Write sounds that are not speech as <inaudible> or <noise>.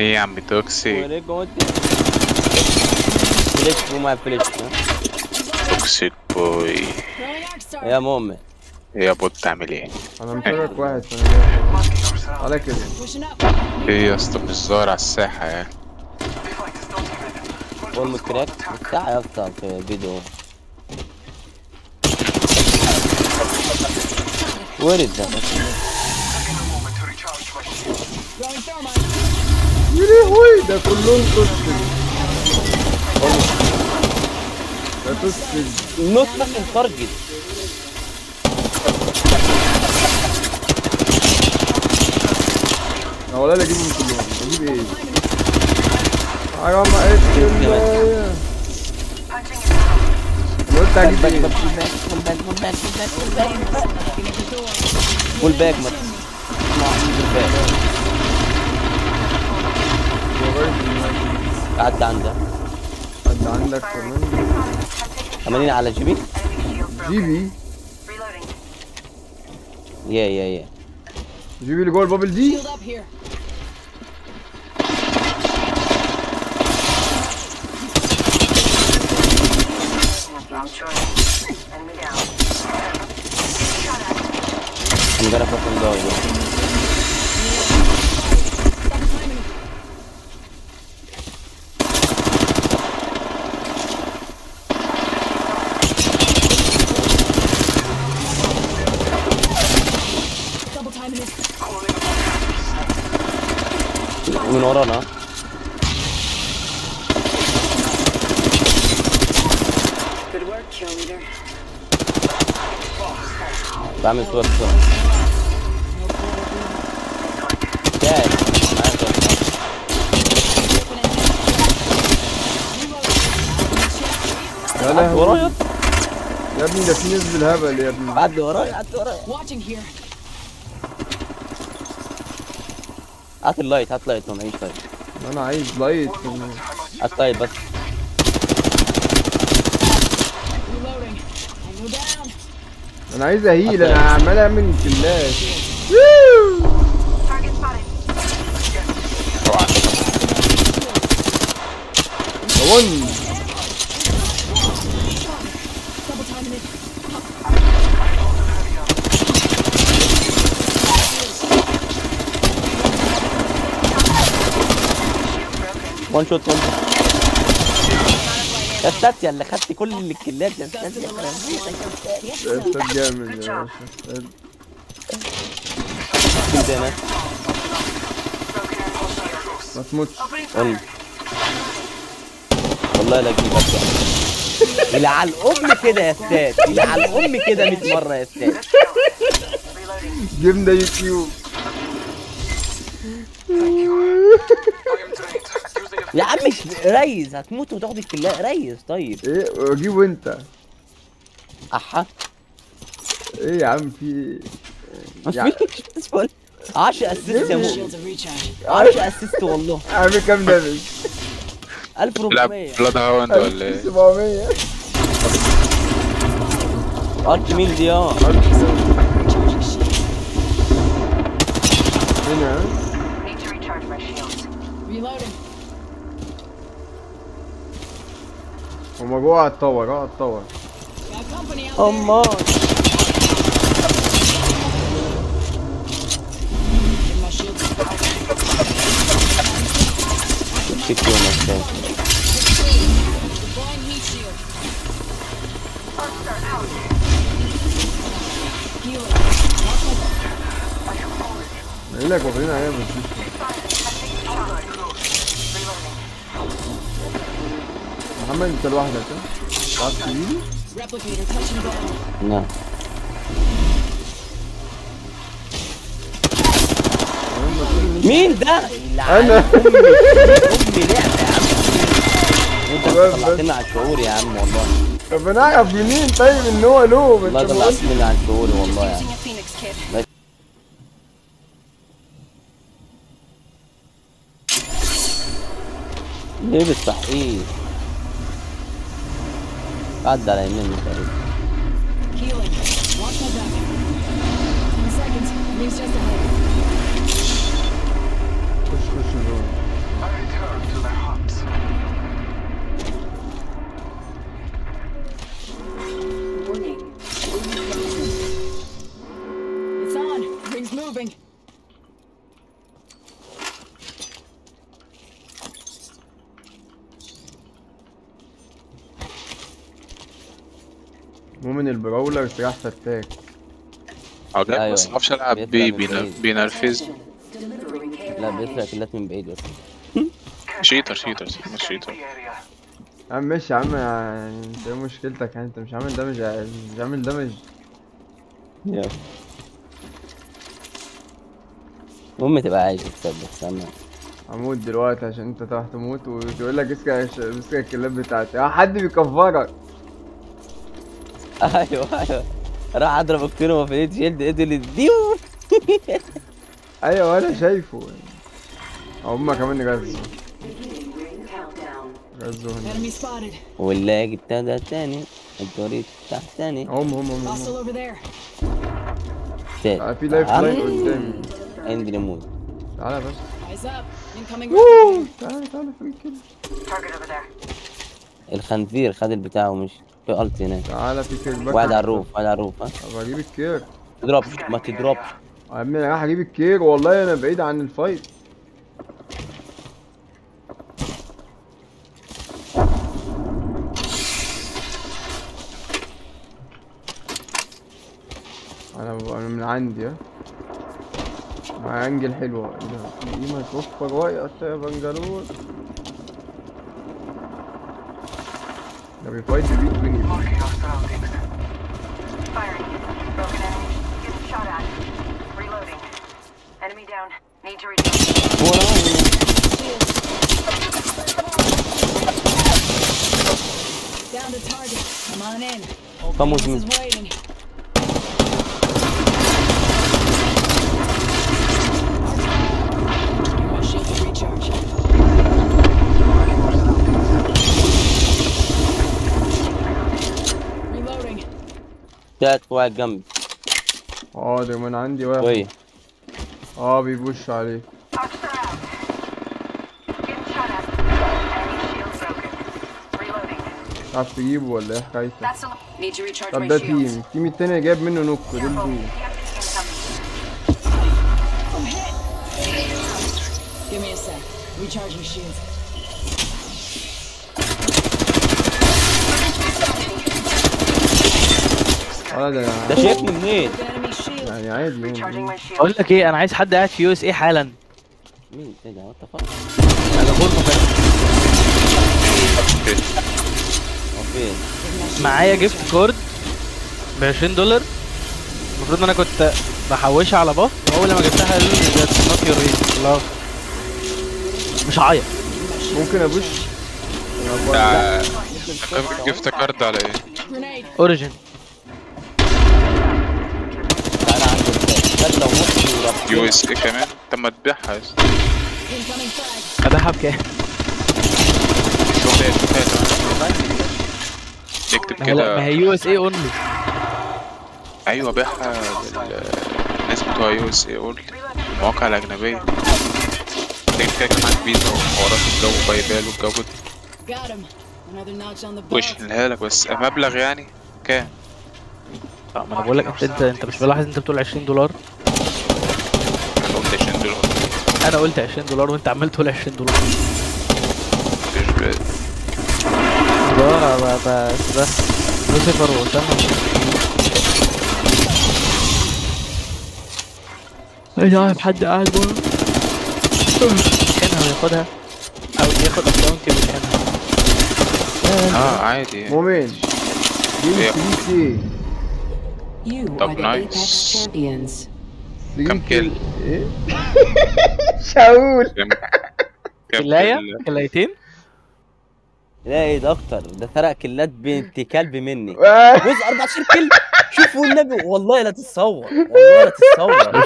إيه يا عم توكسي وليه جوه فليش مو مع فليش ها؟ توكسيك بوي يا مؤمن إيه يا بوت تعمل إيه أنا مشارك واحد فانا جاي. على كده إيه يا اسطى مش ظاهر على الساحة يا اول كراك لهوي ده كلهم توستد ده توستد نوت ممكن تارجت أنا ولا اجيبهم كلهم. أجيب إيه؟ حرام عليك قلت هجيب إيه؟ فول باك ما اسمع fall back قعدت عندها قعدت عندها قعدت عندك كمان. 80 على جيبي جيبي يا يا يا. جيبي اللي جوه ال bubble دي؟ I'm gonna fucking go again. ورانا. بعمل صور جاي. يا لهوي. ورايا. يا ابني ده في ناس بالهبل يا ابني. عدي ورايا عدي ورايا. هات ال light هات light ما معيش light أنا عايز light. هات light بس. أنا عايز أهيل أنا عمال أعمل كلات spotted. ون وان شوت وان يا أستاذ يا اللي خدت كل الكلات يا أستاذ. يا انت جامد يا باشا كنت هنا ما تموتش والله لا اجيبك يعني يلعن ام كده يا أستاذ. يلعن ام كده 100 مرة يا أستاذ. ده يوتيوب. يا عم مش ريز هتموت وتاخد الكلات ريز طيب. إيه واجيبه انت أحا. إيه يا عم في يعني- <laughs> فيش 10 أسيست يا مؤمن Shields of recharge. 10 أسيست والله. <laughs> عامل كام دامج 1400 لا بلاد هاوند ولا إيه؟ 700 ارت مين دي آه. هنا. Reloading. Oh my god, tower, god, tower. Oh my. Kick you myself. Dile, محمد انت لوحدك؟ تعرف. نعم مين ده؟ أنا. أمي لعبة يا عم انت طلعتني على الشعور يا عم والله طب أنا أعرف منين طيب إن هو له والله طلعتني على الشعور والله kit. ليه بالتحقيق God that I mean sorry. Healing. My back. Ten seconds. Push, push, push. Warning. It's on. Rings moving. مؤمن البراولر سلاح فتاك جاي أيوة. بس معرفش ألعب بيطلع بيه من بينر- بعيد. بينرفزني لا بيسرق كلات من بعيد بس <laughs> cheater cheater مش شيتر. يا عم ماشي يا عم انت إيه مشكلتك يعني أنت مش عامل دامج مش عامل دامج يلا. المهم تبقى عايش تصدق استنى. هموت دلوقتي عشان أنت تروح تموت وتقول لك اسكع اسكع الكلاب بتاعتي. آه حد بيكفرك. <laughs> أيوه أيوه. راح أضرب الكيلو ما فيش شيلد إيده اللي ديو <laughs> أيوه أنا شايفه. هما كمان غزوا غزوا هنا. واللاج ابتدى تاني الدوري تحتاني هم هم هم, هم. تاني آه، في لايف لاين قدامي. عندي ريموت تعالى بس ووو. replicator. تعالى تعالى في كده. الخنزير خد البتاع ومش في الت هناك. تعالى في كده واحد على الروف واحد على الروف ها؟ أجيب الكير. تضربش ما تضربش. يا ابني أنا أجيب الكير. والله أنا بعيد عن الفايت. أنا أنا من عندي ها؟ معايا أنجل حلوة. إيه ده في إيه Now we avoid the weak wing. Marking our surroundings. Firing. Broken enemy. Getting shot at. Reloading. Enemy down. Need to reduce. What are you? Down to target. Come on in. Someone's waiting. تلات واحد جنبي آه ده من عندي واحد شوية آه بيبوش عليه. تعرف تجيبه ولا إيه recharge طب ده. team ال team التاني جايب منه knock دول. دول. Give me a sec. Recharging shields. ده ده شايفني منين؟ يعني عادي. أقول لك إيه أنا عايز حد قاعد في يو إس اي حالا. مين؟ إيه ده؟ وات فاك؟ أنا غرفه فين؟ معايا جيفت كورد ب 20 دولار. المفروض إن أنا كنت بحوشها على باف. وأول لما جبتها قالوا لي ذاتس نوت يور ريت مش هعيط. ممكن أبوش؟ gift card على إيه؟ اوريجن تعالى عندي USA كمان. طب ما تبيعها يا اسطى. ابيعها بكام؟ شوف إيه شوف إيه اكتب لا، ما كده. هي USA only أيوه بيعها للناس بتوع USA قول المواقع الأجنبية. تكتب كده كمان فيزا وحوارات الجو باي بال والجو ده. وش. لك بس. مبلغ يعني؟ كام؟ ما أنا بقول لك انت انت أنت مش ملاحظ أنت بتقول 20 دولار؟ أنا قلت 20 دولار وانت عمال تقول 20 دولار. مش ب- بس بس لوسيفر واسامه إيه عارف حد قاعد بره يشحنها وياخدها أو ياخد اكونت ويشحنها آه عادي. مؤمن. دي إيه. 3 كي كم كيل؟ إيه شاول كام كام كلاية؟ كلايتين لا إيه ده أكتر ده سرق كلات بنت كلب مني بص 14 كل شوف والنبي والله لا تتصور والله لا تتصور روح